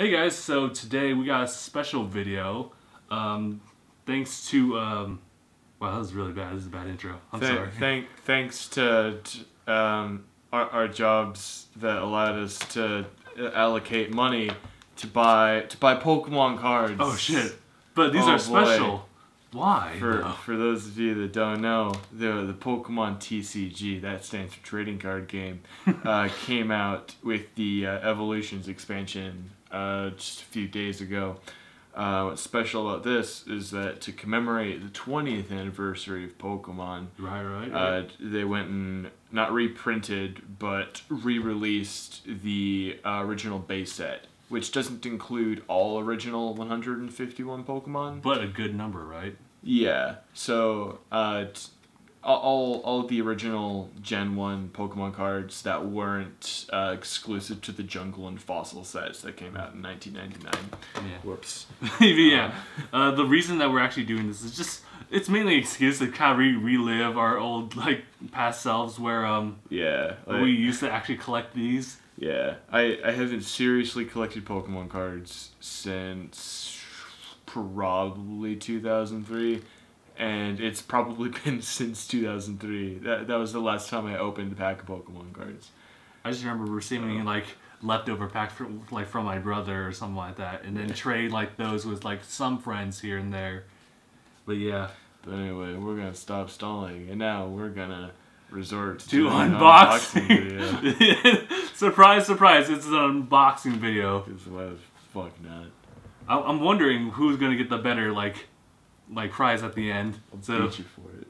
Hey guys, so today we got a special video. Um, thanks to, um, wow, that was really bad. This is a bad intro. I'm Th- sorry. Thank, thanks to, um, our, our jobs that allowed us to uh, allocate money to buy to buy Pokemon cards. oh shit. But these Oh, are boy. special. Why? For though? for those of you that don't know, the the Pokemon TCG that stands for Trading Card Game, uh, came out with the uh, Evolutions expansion uh, just a few days ago. Uh, what's special about this is that to commemorate the 20th anniversary of Pokemon, Right, right. uh, they went and not reprinted but re-released the uh, original base set, which doesn't include all original 151 Pokemon. but a good number, right? Yeah. So uh, all all the original Gen One Pokemon cards that weren't uh, exclusive to the Jungle and Fossil sets that came out in 1999. Yeah. Whoops. yeah. Uh, the reason that we're actually doing this is just it's mainly an excuse to kind of re- relive our old like past selves where um Yeah. like- we used to actually collect these. Yeah, I, I haven't seriously collected Pokemon cards since probably 2003, and it's probably been since 2003. That, that was the last time I opened a pack of Pokemon cards. I just remember receiving like leftover packs from like from my brother or something like that, and then trade like those with like some friends here and there. But yeah, But anyway, we're gonna stop stalling, and now we're gonna resort to an unboxing. video. surprise, surprise! It's an unboxing video. 'Cause why the fuck not? I- I'm wondering who's gonna get the better like like prize at the end. I'll So beat you for it.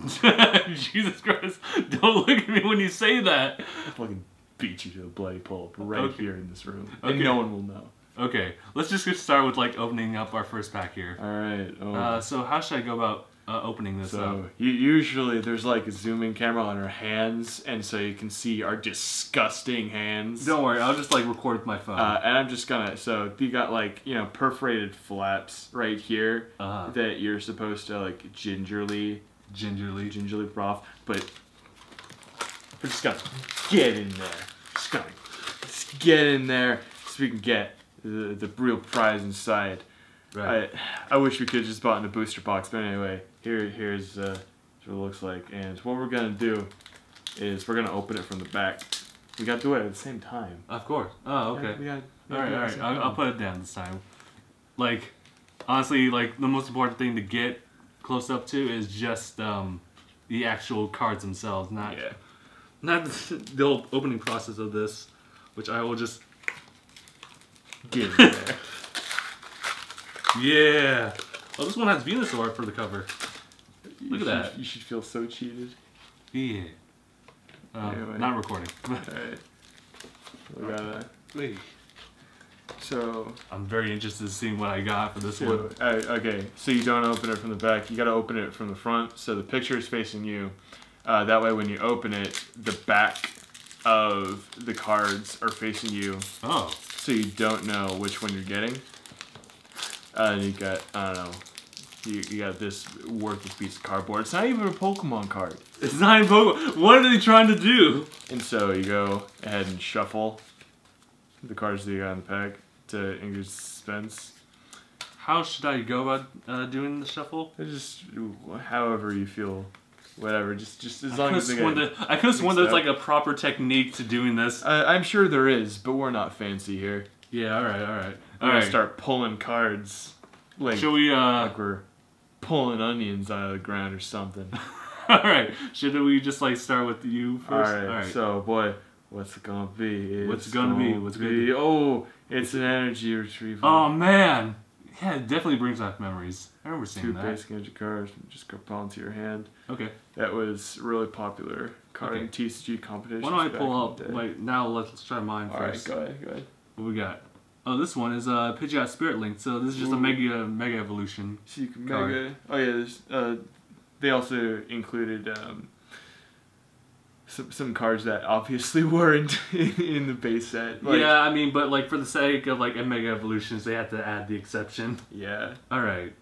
Jesus Christ! Don't look at me when you say that. I'll fucking beat you to a bloody pulp right Okay. here in this room, Okay. and no one will know. Okay, let's just get start with like opening up our first pack here. All right. Oh. Uh, so how should I go about uh, opening this up? So usually there's like a zooming camera on our hands, and so you can see our disgusting hands. Don't worry, I'll just like record with my phone. Uh, and I'm just gonna so you got like you know perforated flaps right here Uh-huh. that you're supposed to like gingerly Gingerly. gingerly off, but we're just gonna get in there. Just gonna just get in there so we can get the the real prize inside. Right. I I wish we could have just bought in a booster box, but anyway, here here's uh, what it looks like. And what we're gonna do is we're gonna open it from the back. We gotta do it at the same time. Of course. Oh, okay. Yeah, we gotta, we gotta right, all do it at right. I'll, I'll put it down this time. Like, honestly, like the most important thing to get close up to is just um, the actual cards themselves, not Yeah. not the old opening process of this, which I will just. There. Yeah. Oh, this one has Venusaur for the cover. You Look at should- that. You should feel so cheated. Yeah. Uh, Anyway. Not recording. Alright. We gotta. Wait. So. I'm very interested in seeing what I got for this one. So, uh, okay, so you don't open it from the back. You gotta open it from the front, so the picture is facing you. Uh, that way, when you open it, the back of the cards are facing you, Oh. so you don't know which one you're getting. Uh, and you got, I don't know, you, you got this worthless piece of cardboard. It's not even a Pokemon card. It's not even Pokemon. What are they trying to do? And so you go ahead and shuffle the cards that you got in the pack to Ingrid's suspense. How should I go about uh, doing the shuffle? Just however you feel, whatever. Just just as I long as they get, that- I could have sworn there's like a proper technique to doing this. Uh, I'm sure there is, but we're not fancy here. Yeah, alright, alright. We're Alright. gonna start pulling cards, like Should we, uh. like we're pulling onions out of the ground or something. alright. Should we just like start with you first? All right, so boy, what's it gonna be? It's What's it gonna be? What's gonna be? Oh, it's an energy retrieval. Oh man. Yeah, it definitely brings back memories. I remember seeing Two that. basic energy cards, just go into your hand. Okay. That was really popular card Okay. in TCG competitions. Why don't I pull up? Like now, let's try mine All right, first. go ahead, go ahead. What we got? Oh, this one is uh, Pidgeot Spirit Link. So this is just a mega mega evolution. So you can Card. mega. Oh yeah, there's, uh, they also included um, some some cards that obviously weren't in the base set. Like, yeah, I mean, but like for the sake of like mega evolutions, they had to add the exception. Yeah. All right.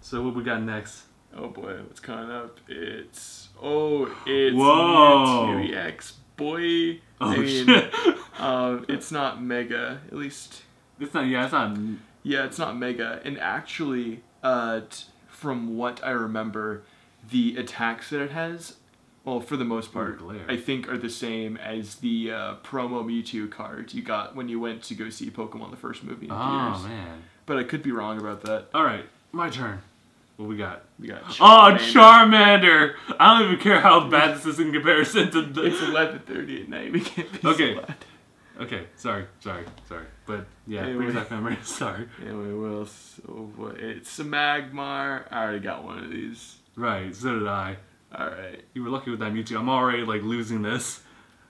So what we got next? Oh boy, what's coming up? It's oh, it's Whoa. EX boy. Oh I mean, shit! um, it's not mega. At least It's not. Yeah, it's not. Yeah, it's not mega. And actually, uh, t- from what I remember, the attacks that it has, well, for the most part, glare. I think are the same as the uh, promo Mewtwo card you got when you went to go see Pokemon the first movie in Oh theaters. man. But I could be wrong about that. All right, my turn. What we got? We got Oh, Charmander. Charmander! I don't even care how bad this is in comparison to the. It's eleven thirty at night. We can't be Okay. so. Okay, sorry, sorry, sorry. But yeah, Anyway. brings back memories. Sorry. Anyway, what else? Oh boy, it's a Magmar. I already got one of these. Right, so did I. All right. You were lucky with that Mewtwo. I'm already like losing this.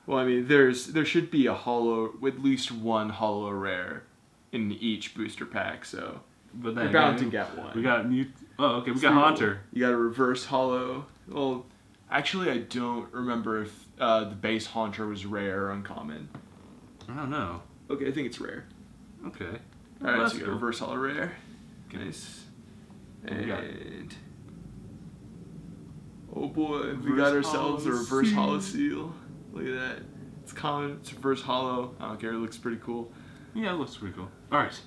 Well, I mean, there's there should be a hollow, at least one hollow rare, in each booster pack. So But then you're bound to get one. We got Mew. Oh, okay, we got Haunter. You got a reverse hollow. Well, actually, I don't remember if uh, the base Haunter was rare or uncommon. I don't know. Okay, I think it's rare. Okay. All Well, right, so you got cool. reverse hollow rare. Okay. Nice. What we got? And oh boy, we got ourselves a reverse seal. hollow seal. Look at that. It's common. It's reverse hollow. I don't care. It looks pretty cool. Yeah, it looks pretty cool. All right.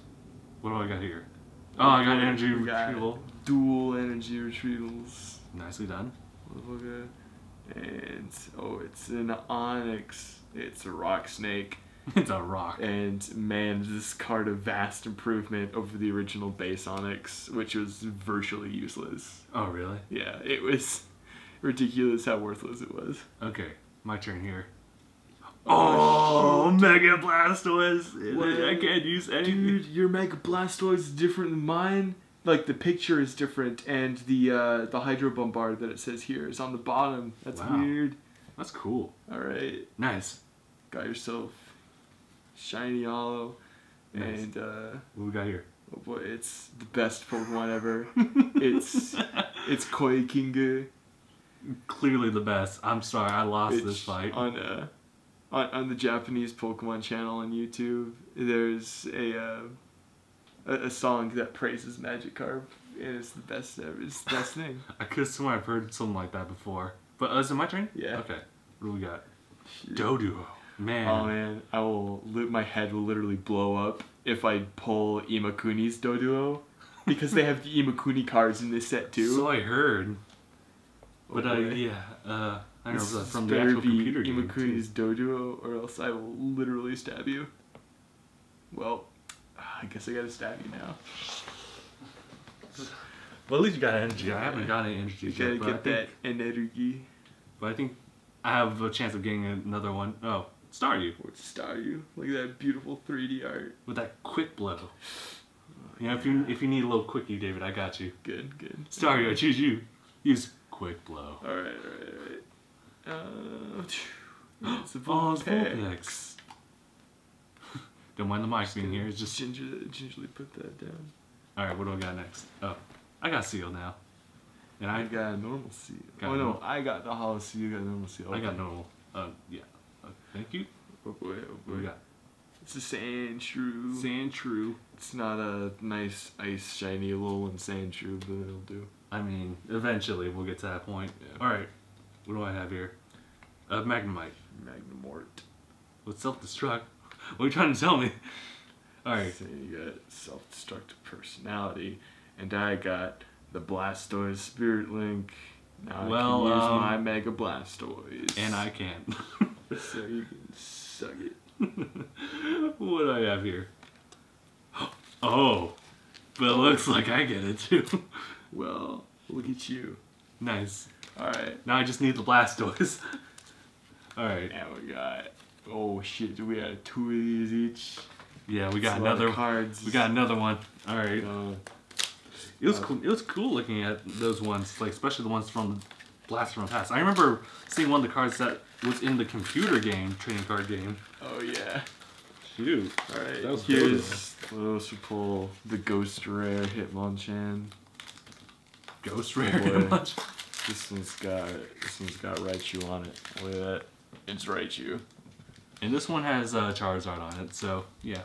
What do I got here? Oh, I got energy retrieval. Dual energy retrievals. Nicely done. Motherfucker. And oh, it's an Onix. It's a rock snake. it's a rock. And man, this card a vast improvement over the original base Onix, which was virtually useless. Oh, really? Yeah, it was ridiculous how worthless it was. Okay, my turn here. Oh, oh Mega Blastoise! What? I can't use anything. Dude, your Mega Blastoise is different than mine. Like the picture is different, and the uh, the Hydro Bombard that it says here is on the bottom. That's Wow. weird. That's cool. All right, Nice. got yourself shiny hollow, Nice. and uh, What we got here? oh boy, it's the best Pokemon ever. it's it's Koi Kinga. Clearly the best. I'm sorry, I lost It's this fight. on uh on, on the Japanese Pokemon channel on YouTube. There's a uh, a, a song that praises Magikarp, and it's the best ever. It's the best thing. I could have sworn I've heard something like that before. But uh, is it my turn? Yeah. Okay. What do we got? Doduo. Man. Oh man, I will. My head will literally blow up if I pull Imakuni's Doduo, because they have the Imakuni cards in this set too. So I heard. Oh, But uh, boy. yeah, uh, I don't know if This that's from the actual be computer game. too. Imakuni's Doduo, or else I will literally stab you. Well, I guess I gotta stab you now. Well, at least you got energy. I haven't got any energy You yet, gotta but I get think, that energy. but I think I have a chance of getting another one. Oh, Staryu Or star you. Look at that beautiful 3D art. with that quick blow. You know, if you if you need a little quickie, David, I got you. Good, good. Staryu, I choose you. Use quick blow. Alright, alright, alright. Uh, it's a Oh, it's Vulpix. Don't mind the mic being here. It's just Ginger, gingerly put that down. all right. What do I got next? Oh, I got seal now, and I I got a normal seal. Got oh a no, normal- I got the hollow seal. You got normal seal. I got normal. Uh, yeah. Uh, thank you. Oh boy, oh What we got? It's a Sandshrew. Sand true. It's not a nice, ice, shiny little Sandshrew, but it'll do. I mean, eventually we'll get to that point. Yeah. All right. What do I have here? A Uh, Magnemite. Magnamort. With self-destruct. What are you trying to tell me? All right. So you got self-destructive personality, and I got the Blastoise Spirit Link. Now Well, I can use um, my Mega Blastoise. And I can't. So you can suck it. what do I have here? Oh, but it looks like I get it too. Well, look at you. nice. Alright, Now I just need the Blastoise. All right. now we got. Oh shit, do we have two of these each? Yeah, we got It's a lot of another. cards. We got another one. All right. Uh, It was Uh, cool. It was cool looking at those ones, like especially the ones from Blast from the Past. I remember seeing one of the cards that was in the computer game, trading card game. oh yeah. Shoot. Alright, That was here's what else we pull. The Ghost Rare Hitmonchan. Ghost Rare. boy. much. This one's got this one's got Raichu on it. Look at that. It's Raichu. And this one has uh, Charizard on it, so yeah.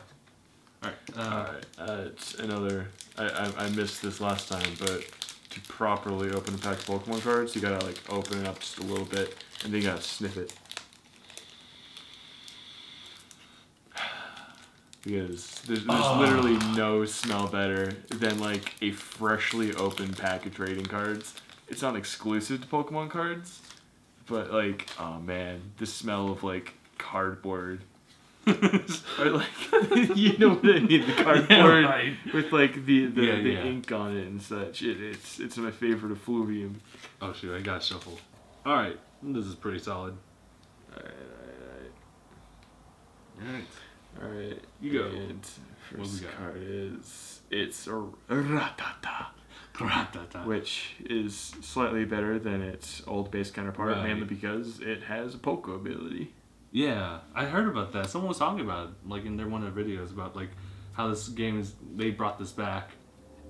All right. Uh, Alright, uh, it's another. I, I I missed this last time, but to properly open a pack of Pokemon cards, you gotta like open it up just a little bit, and then you gotta sniff it. because there's, there's Oh. literally no smell better than like a freshly opened pack of trading cards. It's not exclusive to Pokemon cards, but like, oh man, the smell of like cardboard. or like, you know what I mean? The cardboard right. with like the the, Yeah, the yeah. ink on it and such. It, it's it's my favorite effluvium. Oh shoot, I got shuffle. All right, this is pretty solid. Alright, All right. alright, alright. You go. And What we first card is it's a Rattata. Gratata. which is slightly better than its old base counterpart, Right. mainly because it has a Poke ability. Yeah, I heard about that. Someone was talking about it, like in their one of the videos about like how this game is. They brought this back,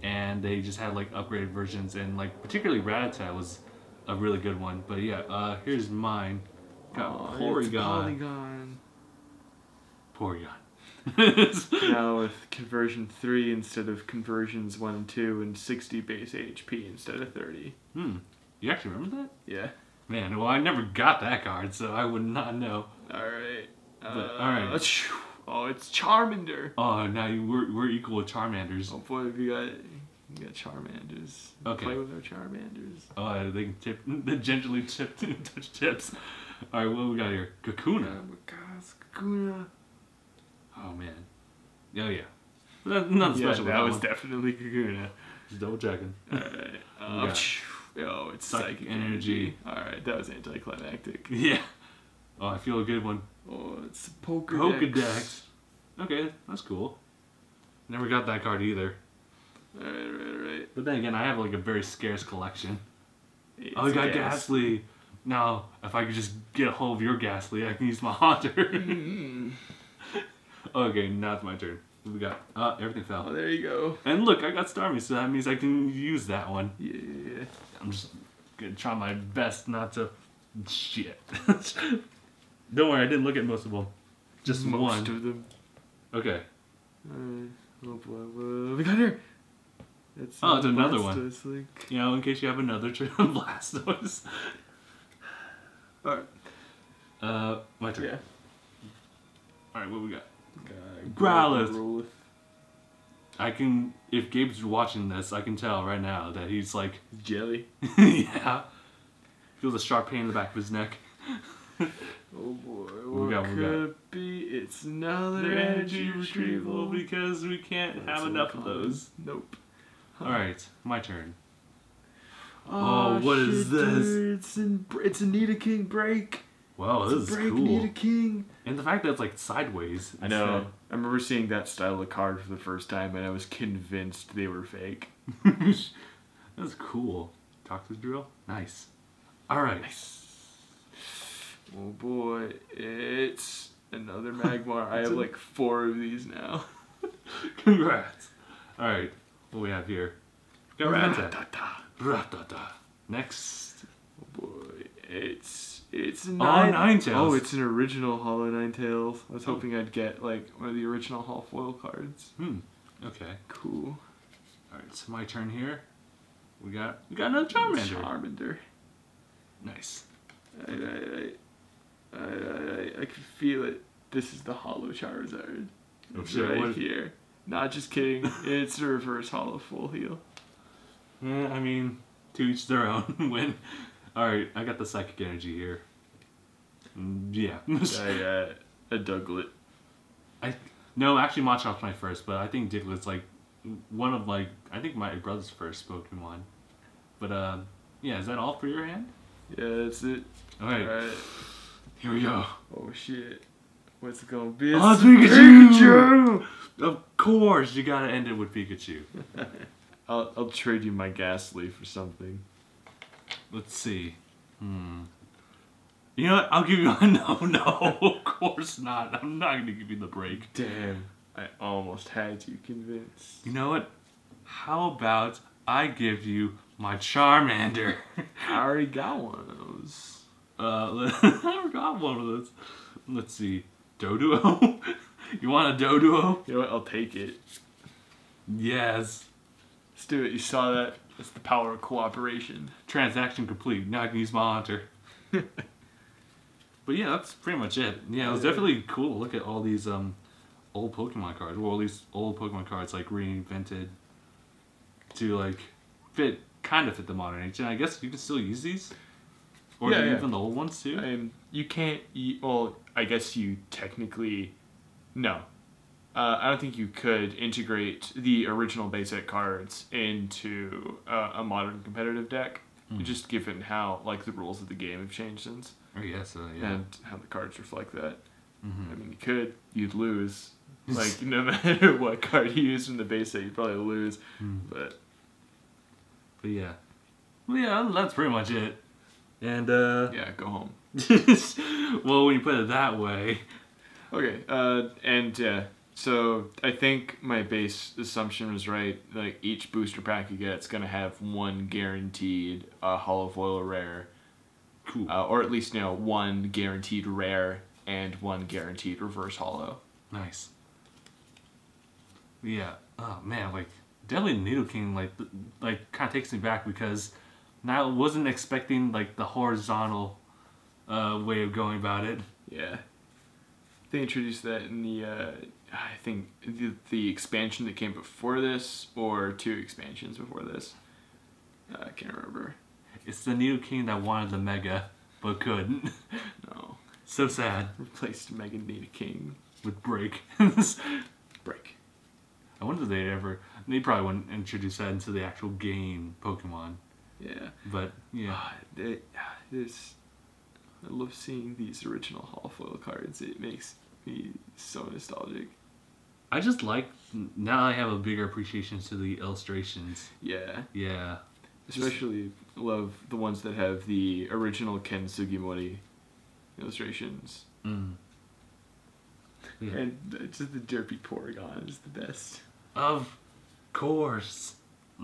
and they just had like upgraded versions, and like particularly Rattata was a really good one. But yeah, uh, here's mine. Got it's Porygon. Porygon. Porygon. now with conversion 3 instead of conversions 1 and 2, and 60 base HP instead of 30. hmm. You actually remember that? Yeah. Man, well, I never got that card, so I would not know. Alright. Uh, But, alright. Oh, it's Charmander. Oh, now you, we're, we're equal with Charmanders. Oh boy, we got, we got Charmanders. Okay. Play with our Charmanders. Oh, they can tip, they gently tip, touch tips. All right, what we got here? Kakuna. Gamagaz, Kakuna. Oh man. Oh yeah. Not, nothing Yeah, special. that about was one. definitely Kakuna. Just double checking. Alright. We Uh, oh, it's Psychic psychic, energy. energy. Alright, that was anticlimactic. Yeah. Oh, I feel a good one. Oh, it's Pokedex. Pokedex. Okay, that's cool. Never got that card either. Alright, right, right. But then again, I have like a very scarce collection. oh, I got gas. Gastly. Now, if I could just get a hold of your Gastly, I can use my Haunter. Mm. okay, now it's my turn. What we got? Uh, everything Oh, fell. there you go. And look, I got Starmie, so that means I can use that one. Yeah. I'm just gonna try my best not to. Shit. Don't worry, I didn't look at most of them. Just Most one. of them. Okay. Alright. Oh boy, what we got here? It's Oh, it's another one. Blastoise Link. You know, in case you have another turn on Blastoise. Alright. Uh, my turn. Yeah. Alright, what we got? Uh, Growlithe. Growlithe. I can. If Gabe's watching this, I can tell right now that he's like, Jelly. yeah. Feels a sharp pain in the back of his neck. Oh boy, we what got, what we could it be? It's another energy energy retrieval retrieval. because we can't have enough of those. Nope. Alright, my turn. Oh, Oh, what is shit, this? dude, It's in, it's a Nidoking break. Wow, it's this a is break cool. Nidoking. And the fact that it's like sideways. I know. I remember seeing that style of card for the first time, and I was convinced they were fake. instead. That's cool. Toxic drill? Nice. Alright. Oh boy, it's another Magmar. I have like four of these now. Congrats. Alright, what we have here? Rattata. Rattata. Next. Oh boy, it's it's a Oh, nine. Ninetales. Oh, it's an original Hollow Ninetales. I was Oh. hoping I'd get like one of the original Hall foil cards. Hmm. Okay. Cool. Alright, so my turn here. We got we got another Charmander. Charmander. nice. I, I, I, I, I, I can feel it. This is the Hollow Charizard. Oh, It's right what- here. Not just kidding. it's a reverse Hollow Full Heal. Eh, I mean, to each their own. when. Alright, I got the psychic energy here. Mm, yeah. I got a Diglett. I no, actually Machop's my first, but I think Diglett's like one of like I think my brother's first Pokemon. But uh, yeah, is that all for your hand? Yeah, that's it. All right, Alright. Here we go. Oh shit. What's it gonna be? Oh, It's Pikachu! Of course, you gotta end it with Pikachu. I'll, I'll trade you my Gastly for something. Let's see. Hmm. You know what? I'll give you a no, no. Of course not. I'm not gonna give you the break. Damn. I almost had you convinced. You know what? How about I give you my Charmander? I already got one of those. Uh, I forgot one of those. Let's see. Doduo? you want a Doduo? You know what? I'll take it. Yes. Let's do it. You saw that? That's the power of cooperation. Transaction complete. Now I can use my Haunter. but yeah, that's pretty much it. Yeah, it was Yeah. definitely cool to look at all these um old Pokemon cards, or at least old Pokemon cards like reinvented to like fit kind of fit the modern age. And I guess you can still use these, or Yeah, even yeah. the old ones too. Um, you can't. You, well, I guess you technically, no. Uh, I don't think you could integrate the original basic cards into uh, a modern competitive deck. Mm. Just given how like the rules of the game have changed since, oh yes, uh, yeah. and how the cards reflect that. Mhm. I mean, you could, you'd lose. Like no matter what card you use from the base set, you'd probably lose. Mm. But But yeah, well, yeah, that's pretty much it. And uh, yeah, go home. well, when you put it that way, Okay, uh, and yeah, so I think my base assumption was right. Like each booster pack you get, it's gonna have one guaranteed uh, hollow foil rare, cool. uh, or at least you know one guaranteed rare and one guaranteed reverse hollow. Nice. Yeah. Oh man, like definitely Nidoking like like kind of takes me back because now I wasn't expecting like the horizontal uh, way of going about it. Yeah, they introduced that in the uh, I think the, the expansion that came before this, or two expansions before this. Uh, I can't remember. It's the Nidoking that wanted the Mega but couldn't. No, so sad replaced Mega a King. with Break. Break. I wonder if they'd ever. They probably wouldn't introduce that into the actual game Pokemon. Yeah. But yeah. Ah, ah, this, I love seeing these original Hall foil cards. It makes me so nostalgic. I just like now I have a bigger appreciation to the illustrations. Yeah, Yeah. especially love the ones that have the original Ken Sugimori illustrations. Mm. Yeah. And just the derpy Porygon is the best. Of course.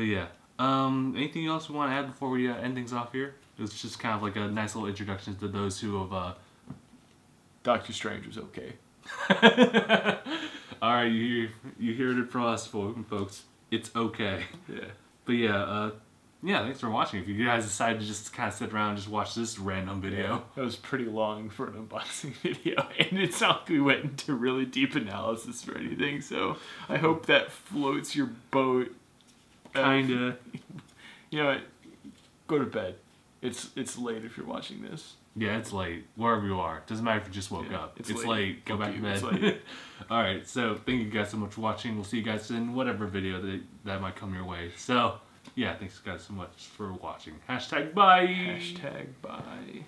but yeah. Um, anything else we want to add before we uh, end things off here? It's just kind of like a nice little introduction to those who have. Uh... Doctor Strange was okay. All right, you you heard it from us, folks. It's okay. Yeah. But yeah, uh, yeah. Thanks for watching. If you guys decided to just kind of sit around and just watch this random video, That was pretty long for an unboxing video, and it's not like we went into really deep analysis or anything. So I hope that floats your boat. Uh, kinda. You know what? Go to bed. It's it's late if you're watching this. Yeah, it's late. Wherever you are. Doesn't matter if you just woke Yeah, up. it's It's, late. late. Go Fuck back to bed. Alright, so thank you guys so much for watching. We'll see you guys in whatever video that, that might come your way. So, yeah, thanks guys so much for watching. Hashtag bye. Hashtag bye.